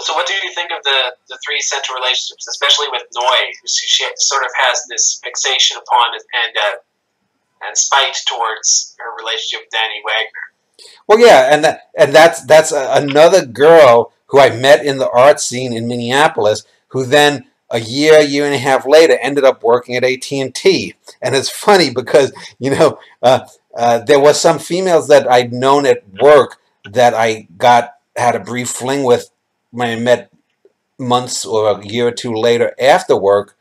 so what do you think of the, the three central relationships, especially with Noi, who she sort of has this fixation upon and uh, and spite towards her relationship with Danny Wagner? Well, yeah, and that, and that's that's another girl who I met in the art scene in Minneapolis, who then a year, year and a half later, ended up working at AT and T. And it's funny because you know uh, uh, there was some females that I'd known at work that I got had a brief fling with when I met months or a year or two later after work.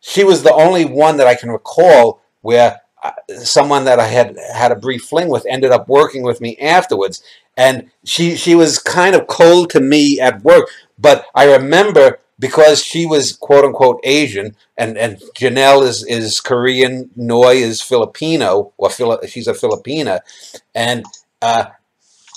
She was the only one that I can recall where uh, someone that I had had a brief fling with ended up working with me afterwards. And she she was kind of cold to me at work, but I remember because she was quote unquote Asian, and and Janelle is is Korean, Noi is Filipino, or Fili- she's a Filipina, and uh,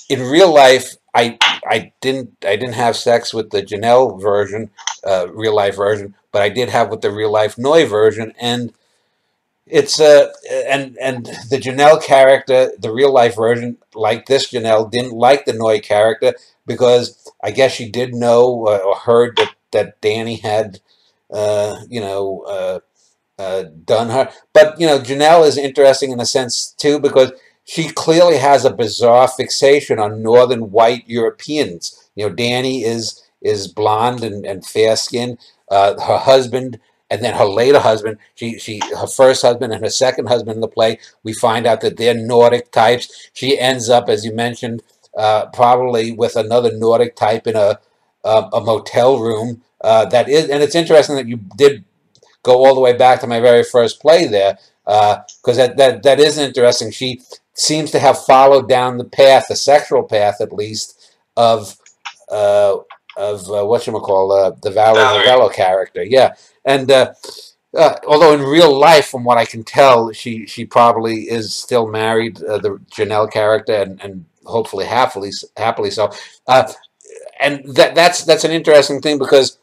in real life, I I didn't I didn't have sex with the Janelle version, uh, real life version, but I did have with the real life Noi version, and it's uh and and the Janelle character, the real life version, like this Janelle, didn't like the Noi character because I guess she did know uh, or heard that that Danny had, uh, you know, uh, uh, done her. But you know, Janelle is interesting in a sense too because she clearly has a bizarre fixation on northern white Europeans. You know, Danny is is blonde and, and fair skinned. Uh, her husband and then her later husband, she she her first husband and her second husband in the play, we find out that they're Nordic types. She ends up, as you mentioned, uh, probably with another Nordic type in a a, a motel room. Uh, that is, and it's interesting that you did go all the way back to my very first play there, because uh, that, that that is interesting. She seems to have followed down the path, the sexual path at least, of uh, of uh, what you call uh, the Valerie Novello character. Yeah, and uh, uh, although in real life, from what I can tell, she she probably is still married, uh, the Janelle character, and, and hopefully happily happily so. Uh, and that that's that's an interesting thing because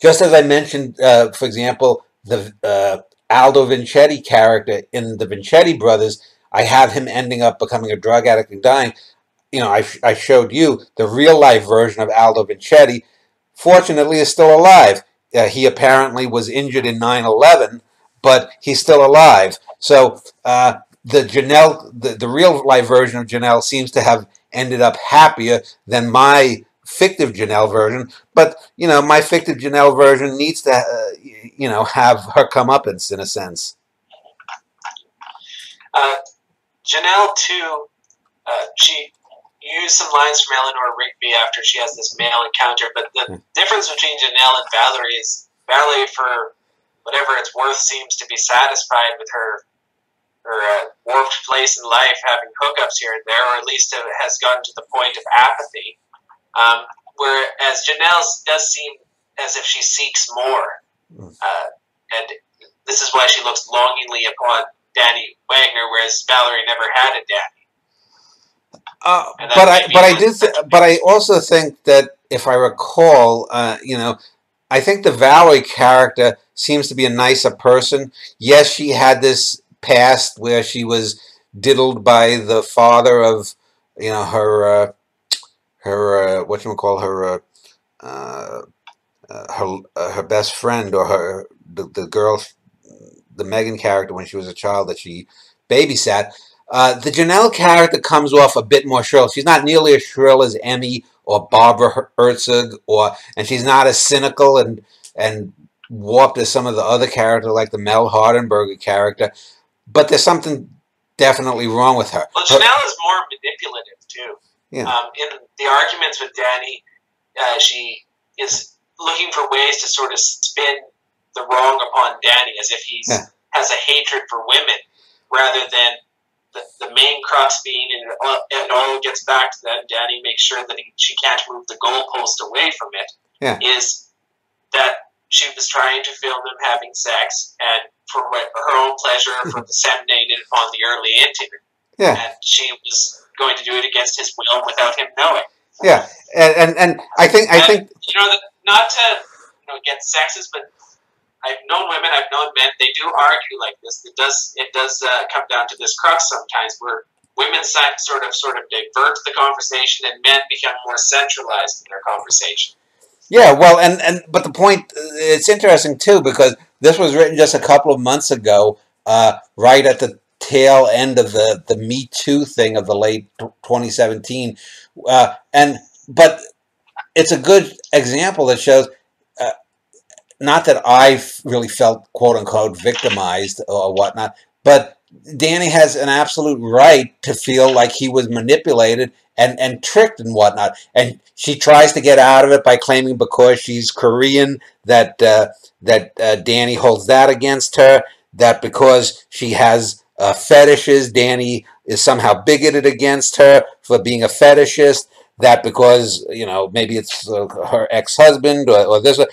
just as I mentioned, uh, for example, the uh, Aldo Vincetti character in the Vincetti Brothers I have him ending up becoming a drug addict and dying. You know, I, I showed you the real life version of Aldo Vincetti. Fortunately, is still alive. Uh, he apparently was injured in 9 11, but he's still alive. So uh, the Janelle, the, the real life version of Janelle seems to have ended up happier than my fictive Janelle version. But, you know, my fictive Janelle version needs to, uh, you know, have her comeuppance in a sense. Uh, Janelle too, uh, she used some lines from Eleanor Rigby after she has this male encounter. But the mm. difference between Janelle and Valerie is Valerie, for whatever it's worth, seems to be satisfied with her her uh, warped place in life, having hookups here and there, or at least has gotten to the point of apathy. Um, whereas Janelle does seem as if she seeks more, mm. uh, and this is why she looks longingly upon Danny Wagner, whereas Valerie never had a Danny. Uh, but I, but I did, th- but I also think that if I recall, uh, you know, I think the Valerie character seems to be a nicer person. Yes, she had this past where she was diddled by the father of, you know, her, uh, her, uh, what you call her, uh, uh, uh her, uh, her best friend or her the, the girl the Megan character when she was a child that she babysat. Uh, the Janelle character comes off a bit more shrill. She's not nearly as shrill as Emmy or Barbara Herzog, or and she's not as cynical and and warped as some of the other characters, like the Mel Hardenberger character. But there's something definitely wrong with her. Well, Janelle is more manipulative too. Yeah. Um, in the arguments with Danny, uh, she is looking for ways to sort of spin the wrong upon Danny as if he yeah. has a hatred for women rather than the, the main crux being, and it, all, it all gets back to that. Danny makes sure that he, she can't move the goalpost away from it. Yeah. Is that she was trying to film them having sex and for her own pleasure, for disseminating it upon the early internet. Yeah. And she was going to do it against his will without him knowing. Yeah, and and, and I think I and, think you know not to you know get sexist, but I've known women, I've known men. They do argue like this. It does it does uh, come down to this crux sometimes, where women sort of sort of divert the conversation, and men become more centralized in their conversation. Yeah, well, and and but the point it's interesting too because this was written just a couple of months ago, uh, right at the tail end of the the Me Too thing of the late 2017, uh, and but it's a good example that shows. Uh, not that I really felt quote unquote victimized or whatnot, but Danny has an absolute right to feel like he was manipulated and, and tricked and whatnot. And she tries to get out of it by claiming because she's Korean that uh, that uh, Danny holds that against her. That because she has uh, fetishes, Danny is somehow bigoted against her for being a fetishist. That because you know maybe it's uh, her ex-husband or, or this. Uh,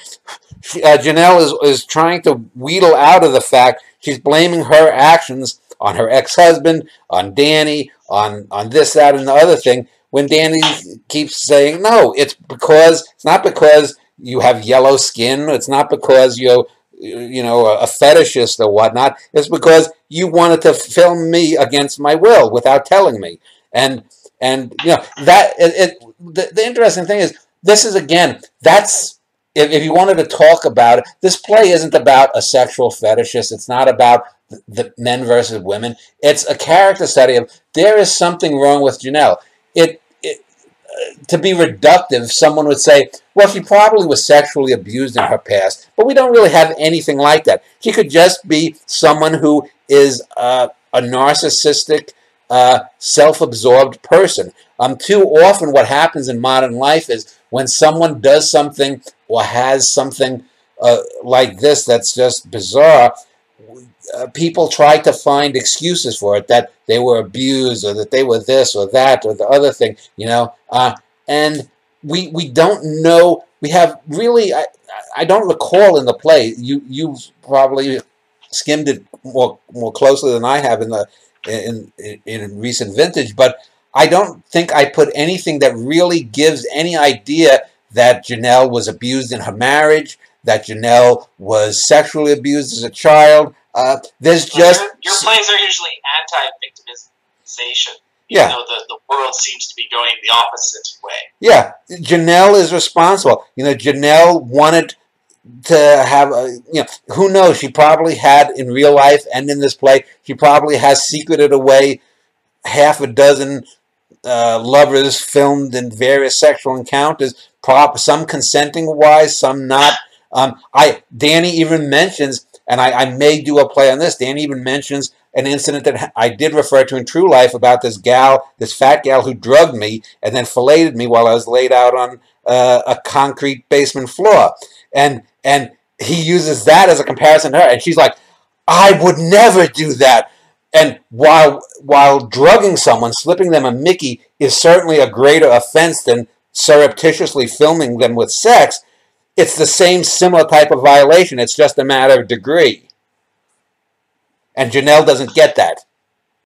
Janelle is, is trying to wheedle out of the fact she's blaming her actions on her ex-husband, on Danny, on on this, that, and the other thing. When Danny keeps saying no, it's because it's not because you have yellow skin. It's not because you you know a fetishist or whatnot. It's because you wanted to film me against my will without telling me. And and you know that it, it the, the interesting thing is this is again that's if, you wanted to talk about it, this play isn't about a sexual fetishist. It's not about the men versus women. It's a character study of there is something wrong with Janelle. It, to be reductive, someone would say, well, she probably was sexually abused in her past, but we don't really have anything like that. She could just be someone who is uh, a narcissistic, uh, self-absorbed person. Um, too often, what happens in modern life is when someone does something or has something uh, like this that's just bizarre uh, people try to find excuses for it that they were abused or that they were this or that or the other thing, you know. Uh, and we we don't know. We have really. I, I don't recall in the play. You you probably skimmed it more more closely than I have in the in in, in recent vintage, but I don't think I put anything that really gives any idea that Janelle was abused in her marriage, that Janelle was sexually abused as a child, uh, there's just your, plays are usually anti-victimization. Yeah. The, the world seems to be going the opposite way. Yeah, Janelle is responsible. You know, Janelle wanted to have a, you know, who knows? She probably had in real life and in this play, she probably has secreted away half a dozen uh, lovers filmed in various sexual encounters. Prop, some consenting wise, some not. Um, I Danny even mentions and I, I may do a play on this. Dan even mentions an incident that I did refer to in True Life about this gal, this fat gal who drugged me and then filleted me while I was laid out on uh, a concrete basement floor. And and he uses that as a comparison to her, and she's like, "I would never do that." And while while drugging someone, slipping them a Mickey is certainly a greater offense than surreptitiously filming them with sex, it's the same similar type of violation. It's just a matter of degree. And Janelle doesn't get that.